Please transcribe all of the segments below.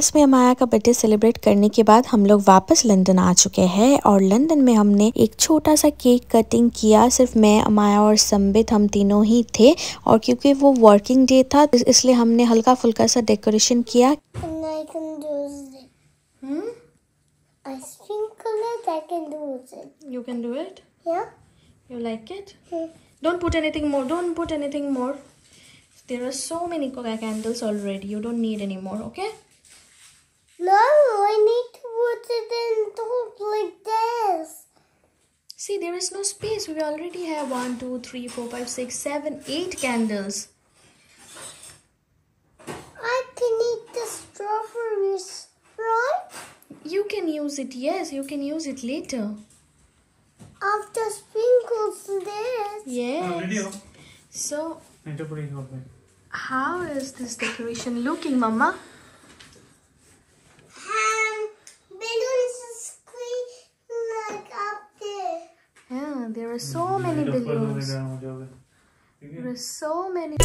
Paris में माया का birthday celebrate करने के बाद हम लोग वापस लंदन आ चुके हैं और लंदन में हमने एक छोटा सा केक कटिंग किया। सिर्फ़ मैं अमाया और संबित हम तीनों ही थे और क्योंकि वो वर्किंग डे था इसलिए हमने हल्का फुल्का सा डेकोरेशन किया। No, I need to put it in top like this. See, there is no space. We already have one, two, three, four, five, six, seven, eight candles. I can eat the strawberries, right? You can use it, yes, you can use it later. After sprinkles this. Yes. video. So, Enter putting open. how is this decoration looking, Mama? There are so many balloons. There are so many.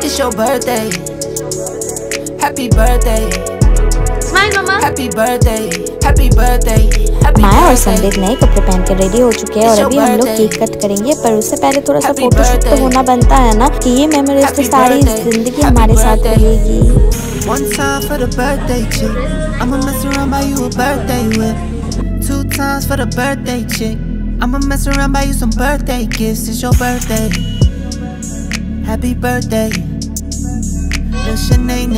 It's your birthday. Happy birthday. Smile, Mama. Happy birthday. Happy birthday. माया और birthday. Sambit नए कपड़े पहन के ready हो चुके हैं और अभी हम लोग केक कट करेंगे पर उससे पहले थोड़ा सा फोटोशूट तो होना बनता है ना कि ये मेमोरीज तो सारी ज़िंदगी हमारे साथ रहेगी One time for the birthday chick. I'ma mess around buy you a birthday whip. Two times for the birthday chick. I'ma mess around buy you some birthday gifts. It's your birthday. Happy birthday. Lil Shanae,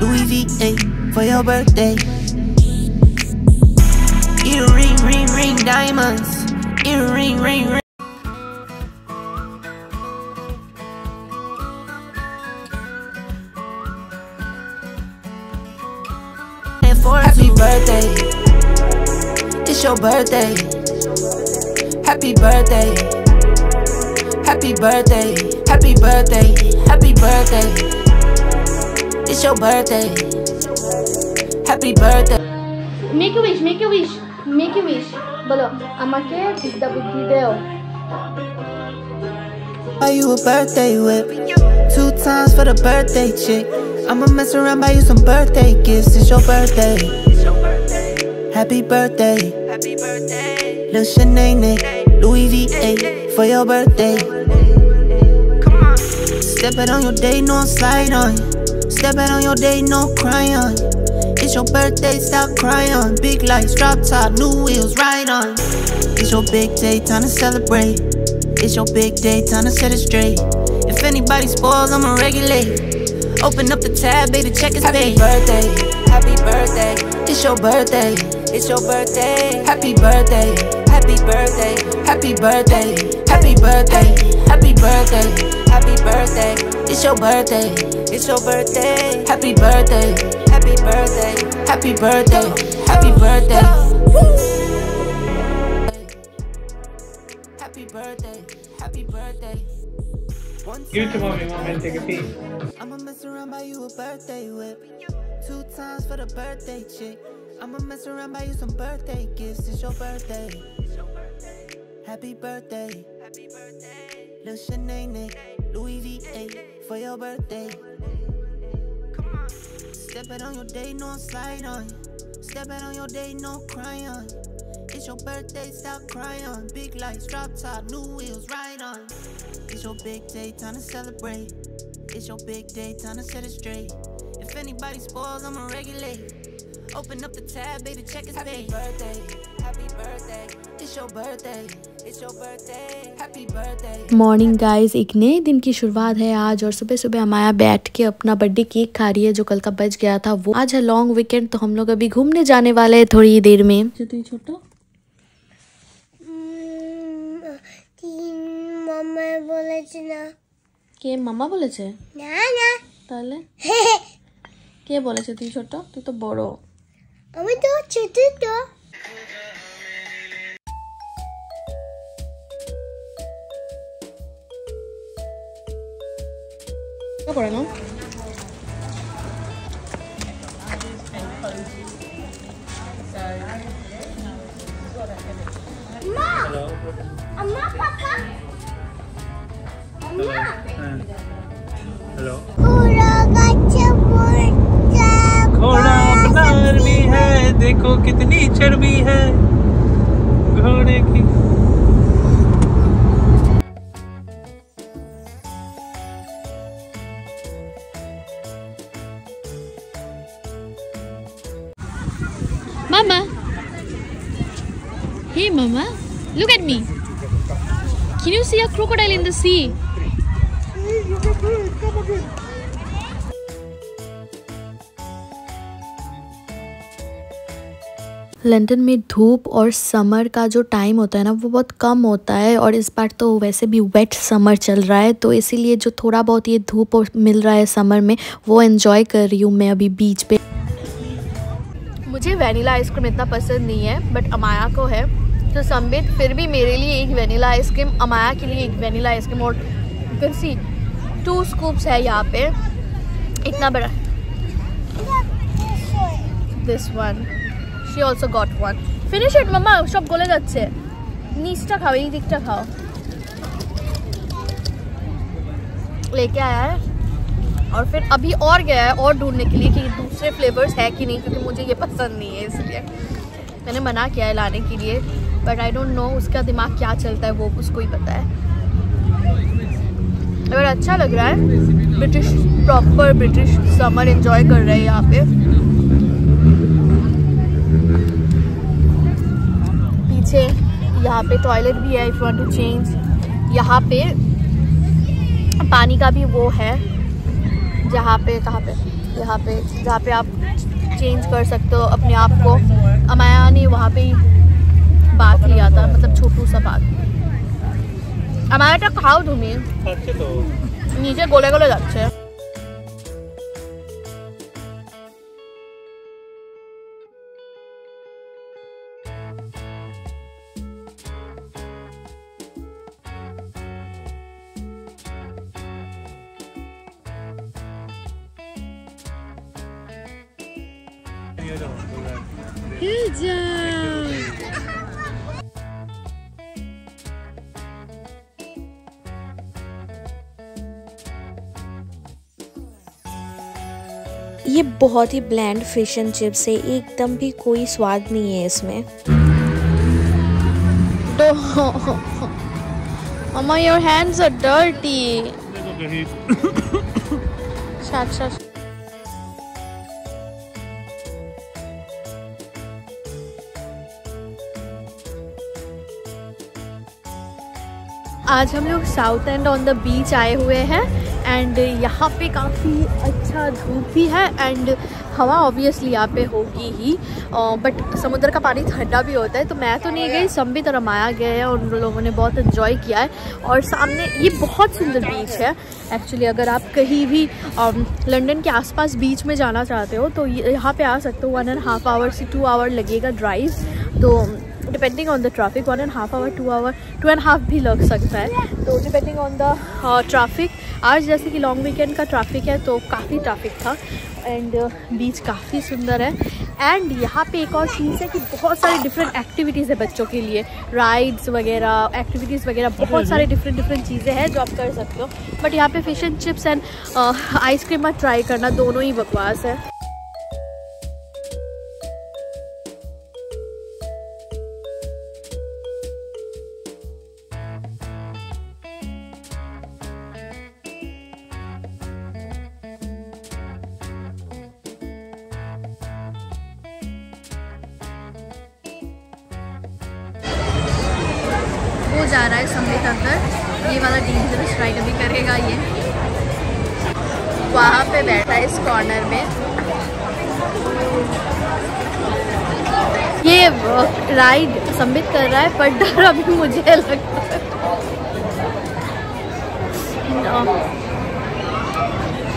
Louis V8 for your birthday. Ear ring, ring, diamonds. Ear ring, ring, Happy birthday. It's your birthday. Happy birthday. Happy birthday. Happy birthday. Happy birthday. It's your birthday. Happy birthday. Make you wish make you wish make you wish বলো আমাকে বিদ্যা বুদ্ধি দেও Buy you a birthday whip. Two times for the birthday chick. I'ma mess around, buy you some birthday gifts. It's your birthday. Happy birthday. Happy birthday. Lil Shanae, Louis V8 for your birthday. Come on. Step it on your day, no slide on. Step it on your day, no cry on. It's your birthday, stop crying on. Big lights, drop top, new wheels, ride on. It's your big day, time to celebrate. It's your big day, time to set it straight. If anybody spoils, I'ma regulate. Open up the tab, baby, check his Happy birthday, happy birthday. It's your birthday, it's your birthday. Happy birthday, happy birthday, happy birthday, happy birthday, happy birthday, happy birthday. It's your birthday, it's your birthday. Happy birthday, happy birthday, happy birthday, happy birthday. Happy birthday, happy birthday. One Give it to mommy, mommy, take a peek. I'ma mess around buy you a birthday whip. Two times for the birthday chick. I'ma mess around buy you some birthday gifts. It's your birthday. Happy birthday. Happy birthday. Lil Shanae, Louis V8 for your birthday. Come on. Step it on your day, no slide on. Step it on your day, no cry on. It's your birthday, stop crying. Big lights, drop top, new wheels, ride on. It's your big day, time to celebrate. It's your big day, time to set it straight. If anybody spoils, I'ma regulate. Open up the tab, baby, check his Happy birthday. It's your birthday, birthday. Happy birthday. Morning guys एक नए दिन की शुरुआत है आज और सुबह सुबह हमाया बैठ के अपना बर्थडे केक खा रही है जो कल का बच गया था वो आज है लॉन्ग वीकेंड तो हम लोग अभी घूमने जाने वाले हैं थोड़ी देर में छोटा উম, তিন মামায় বলেছে না কে মামা বলেছে না না তাহলে কে বলেছে তুই ছোট তুই তো বড় আমি তো ছোট তো これのママパパママ घोड़ा भी है देखो कितनी चर्बी है घोड़े की the sea? लंदन में धूप और समर का जो टाइम होता है ना वो बहुत कम होता है और इस बार तो वैसे भी वेट समर चल रहा है तो इसीलिए जो थोड़ा बहुत ये धूप और मिल रहा है समर में वो एंजॉय कर रही हूँ मैं अभी बीच पे मुझे वैनिला आइसक्रीम इतना पसंद नहीं है बट अमाया को है तो संबित फिर भी मेरे लिए एक वैनिला आइसक्रीम अमाया के लिए एक वैनिला आइसक्रीम और फिर सी टू स्कूप्स है यहाँ पे इतना बड़ा this one she also got one finish it মামা সব গলে যাচ্ছে নিচটা খাও এই দিকটা খাও लेके आया है और फिर अभी और गया है और ढूंढने के लिए कि दूसरे फ्लेवर्स है कि नहीं क्योंकि मुझे ये पसंद नहीं है इसलिए मैंने मना किया है लाने के लिए बट आई डोंट नो उसका दिमाग क्या चलता है, वो उसको ही पता है। अगर अच्छा लग रहा है British proper British summer enjoy कर रहे हैं यहाँ पे। पीछे यहाँ पे टॉयलेट भी है इफ़ वांट टू चेंज यहाँ पे पानी का भी वो है, जहाँ पे, कहाँ पे? यहाँ पे, जहाँ पे आप चेंज कर सकते हो अपने आप को। अमाया ने वहाँ पे ही बात लिया था मतलब छोटू सा बात আমায়াটা খাও তুমি अच्छे तो নিচে গলে গলে যাচ্ছে Good job. ये बहुत ही ब्लैंड फ़िश एंड चिप्स है एकदम भी कोई स्वाद नहीं है इसमें Mama, your hands are dirty. Shut, shut. आज हम लोग Southend on the beach आए हुए हैं एंड यहाँ पे काफ़ी अच्छा धूप भी है एंड हवा ऑब्वियसली यहाँ पे होगी ही। बट समुद्र का पानी ठंडा भी होता है तो मैं तो नहीं गई संबित और रमाया गए हैं उन लोगों ने बहुत इन्जॉय किया है। और सामने ये बहुत सुंदर बीच है। एक्चुअली अगर आप कहीं भी लंदन के आसपास बीच में जाना चाहते हो तो यहाँ पे आ सकते हो। वन एंड हाफ़ आवर से टू आवर लगेगा ड्राइव तो depending on the traffic one and half hour two hour two and half भी लग सकता है। तो डिपेंडिंग ऑन द ट्रैफ़िक आज जैसे कि लॉन्ग वीकेंड का ट्रैफ़िक है तो काफ़ी ट्रैफ़िक था एंड बीच काफ़ी सुंदर है एंड यहाँ पे एक और चीज़ है कि बहुत सारे डिफरेंट एक्टिविटीज़ है बच्चों के लिए। राइड्स वगैरह एक्टिविटीज़ वगैरह बहुत सारे डिफरेंट डिफरेंट चीज़ें हैं जो आप कर सकते हो। बट यहाँ पे fish and chips and ice cream आप ट्राई करना दोनों ही बकवास है। जा रहा है संबित अंदर ये वाला डेंजरस राइड अभी करेगा ये। वहाँ पे बैठा है इस कॉर्नर में। ये राइड संबित कर रहा है, पर डर अभी मुझे लगता है।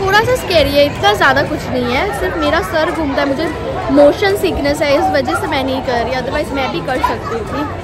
थोड़ा सा स्केरी है, इतना ज़्यादा कुछ नहीं है। सिर्फ़ मेरा सर घूमता है, मुझे मोशन सिकनेस है, इस वजह से मैं नहीं कर रही अदरवाइज़ मैं भी कर सकती थी।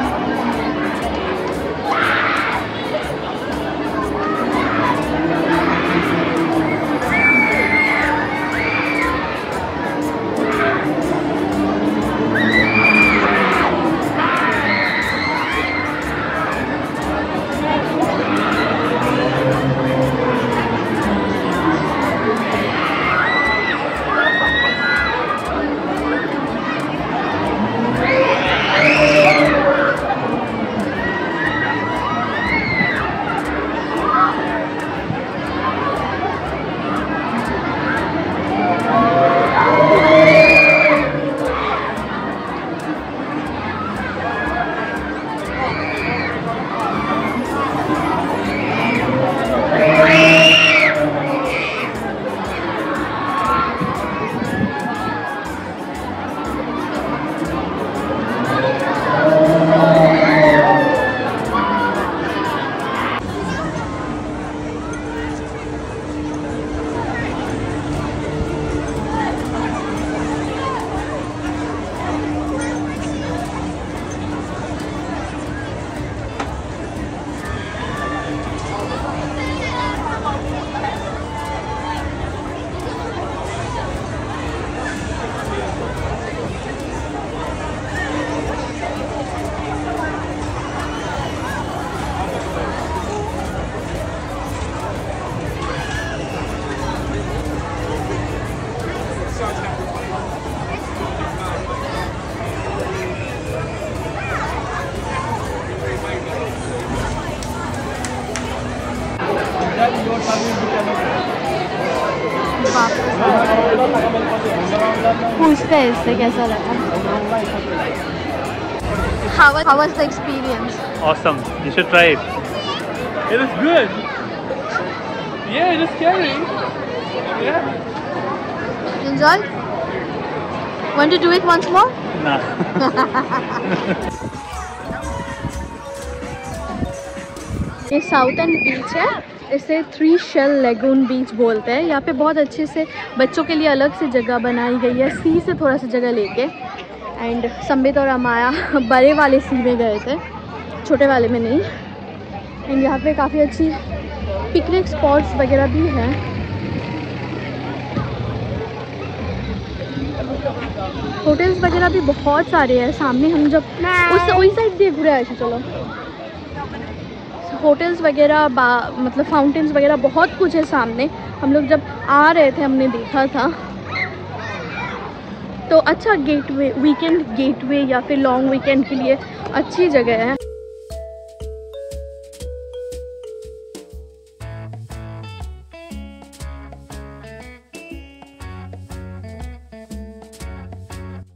पे है इससे कैसा लगा How was, how was the experience? Awesome. You should try it. It is good. Yeah, it is scary. Yeah. Enjoy? Want to do it once more? Nah. ये साउथर्न बीच है इसे थ्री शेल लेगून बीच बोलते हैं। यहाँ पे बहुत अच्छे से बच्चों के लिए अलग से जगह बनाई गई है। सी से थोड़ा सा जगह लेके। एंड संबित और अमाया बड़े वाले सी में गए थे। छोटे वाले में नहीं। एंड यहाँ पे काफ़ी अच्छी पिकनिक स्पॉट्स वगैरह भी हैं। होटल्स वगैरह भी बहुत सारे हैं। सामने हम जब उस वही साइड देख रहे हैं चलो। होटल्स वगैरह मतलब फाउंटेन्स वगैरह बहुत कुछ है सामने। हम लोग जब आ रहे थे, हमने देखा था। तो अच्छा गेटवे वीकेंड गेटवे या फिर लॉन्ग वीकेंड के लिए अच्छी जगह है।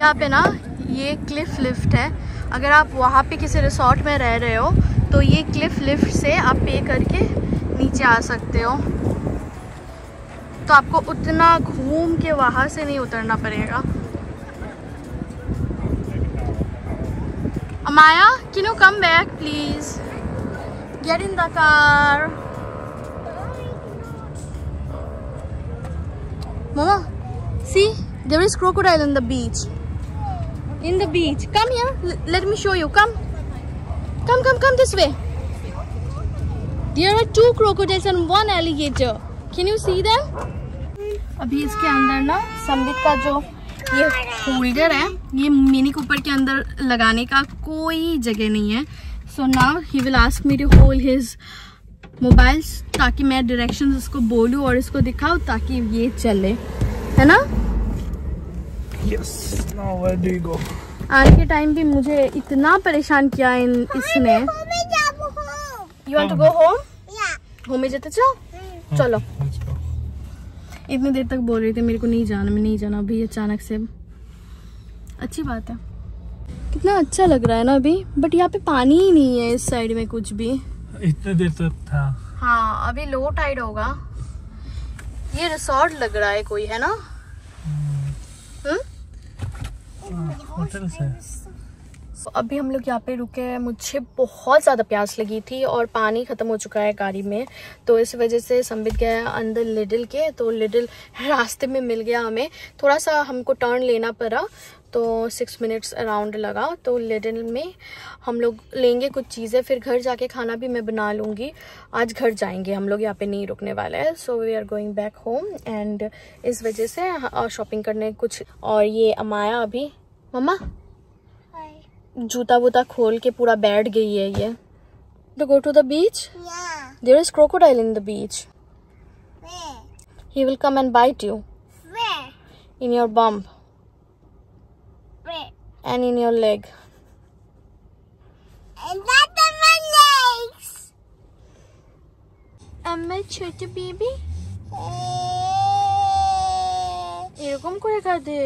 यहाँ पे ना, ये क्लिफ लिफ्ट है। अगर आप वहाँ पे किसी रिसोर्ट में रह रहे हो तो ये क्लिफ लिफ्ट से आप पे करके नीचे आ सकते हो। तो आपको उतना घूम के वहाँ से नहीं उतरना पड़ेगा। अमाया किनो come back please get in the car momma see there is crocodile in the beach in the beach come यार let me show you come Come, come, come this way. There are two crocodiles and one alligator. Can you see them? अभी इसके अंदर ना संबित का जो ये holder है ये मिनी कूपर के अंदर लगाने का कोई जगह नहीं है so now he will ask me to hold his mobiles ताकि मैं डायरेक्शंस इसको बोलूँ और इसको दिखाऊँ ताकि ये चले है ना Yes. Now where do you go? आज के टाइम भी मुझे इतना परेशान किया इन इसने। You want to go home home में जाते चलो। चलो इतनी देर तक बोल रही थी मेरे को नहीं जाना मैं नहीं जाना। अभी अचानक से। अच्छी बात है। कितना अच्छा लग रहा है ना अभी। बट यहाँ पे पानी ही नहीं है इस साइड में कुछ भी। इतने देर तक था। हाँ अभी लो टाइड होगा। ये रिसोर्ट लग रहा है कोई है ना? हम्म So, अभी हम लोग यहाँ पे रुके हैं। मुझे बहुत ज़्यादा प्यास लगी थी और पानी ख़त्म हो चुका है गाड़ी में। तो इस वजह से संबित गया अंदर लिडिल के। तो लिडिल रास्ते में मिल गया हमें। थोड़ा सा हमको टर्न लेना पड़ा। तो सिक्स मिनट्स अराउंड लगा तो लिडल में हम लोग लेंगे कुछ चीज़ें फिर घर जाके खाना भी मैं बना लूँगी आज घर जाएँगे हम लोग यहाँ पे नहीं रुकने वाले हैं so we are going back home and इस वजह से शॉपिंग करने कुछ और ये अमाया अभी मम्मा जूता वूता खोल के पूरा बैठ गई है ये to go to the beach Yeah. there is crocodile in the beach Where? he will come and bite you Where? in your bum Where? and in your leg And that's on my legs. am I ছোট baby Eh, এরকম করে কাঁদে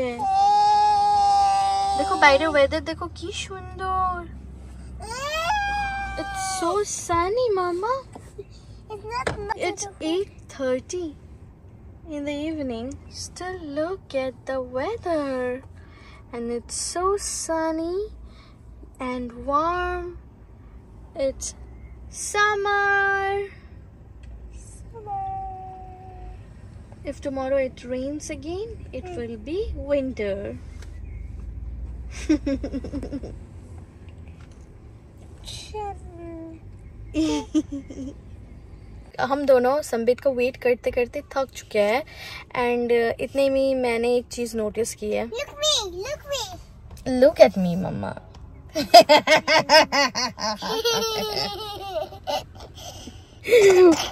দেখো বাইরে weather দেখো কি সুন্দর it's so sunny mama It's not much. It's 8:30 in the evening. Still look at the weather. And it's so sunny and warm. It's summer. If tomorrow it rains again, it will be winter. हम दोनों संबित को wait करते करते थक चुके हैं and इतने में मैंने एक चीज नोटिस की है Look me, Look me. Look at me, Mama.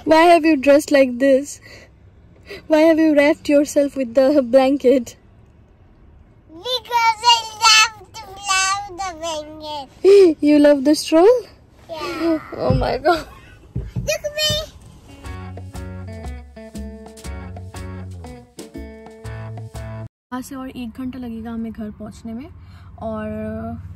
Why have you dressed like this? Why have you wrapped yourself with the blanket? Because I love to love the blanket. You love the stroll? Yeah. Oh my god. Look me. यहाँ से और एक घंटा लगेगा हमें घर पहुँचने में। और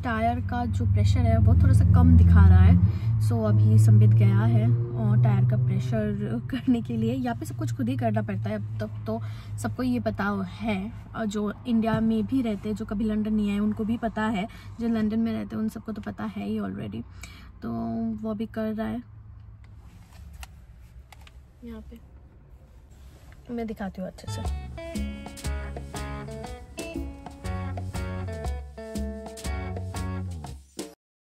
टायर का जो प्रेशर है, वो थोड़ा सा कम दिखा रहा है। सो अभी संबित गया है, और टायर का प्रेशर करने के लिए। यहाँ पे सब कुछ खुद ही करना पड़ता है। अब तक तो सबको ये पता है, और जो इंडिया में भी रहते हैं, जो कभी लंदन नहीं आए, उनको भी पता है। जो लंदन में रहते हैं, उन सबको तो पता है ही ऑलरेडी तो वो भी कर रहा है। यहाँ पे। मैं दिखाती हूँ अच्छे से।